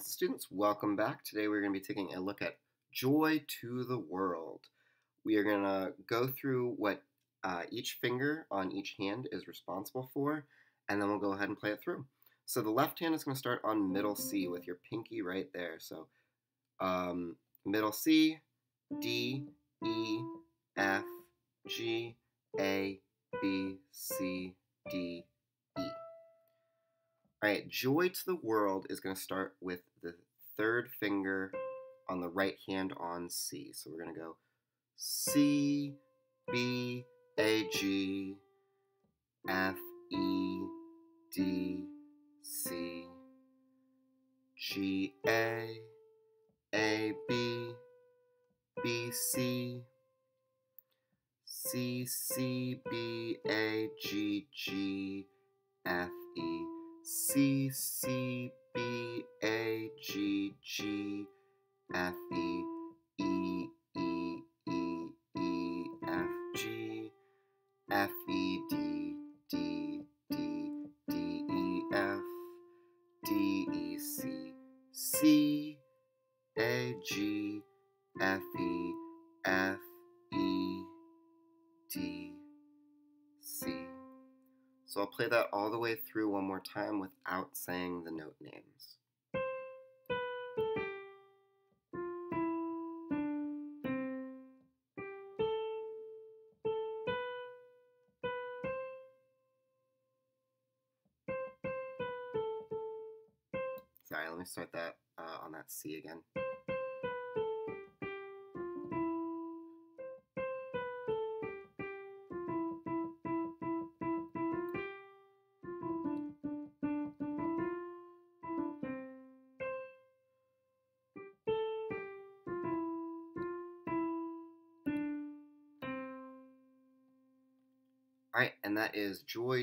Students, welcome back. Today we're going to be taking a look at joy to the world. We are going to go through what uh, each finger on each hand is responsible for, and then we'll go ahead and play it through. So the left hand is going to start on middle C with your pinky right there. So um, middle C, D, E, F, G, A, B, C, D, all right, joy to the world is going to start with the third finger on the right hand on C. So we're going to go C, B, A, G, F, E, D, C, G, A, A, B, B, C, C, C, B, A, G, G, F, E, C C B A G G F E E E E E F G F E D D D D E F D E C C A G F E F E D so I'll play that all the way through one more time without saying the note names. Sorry, let me start that uh, on that C again. All right, and that is Joy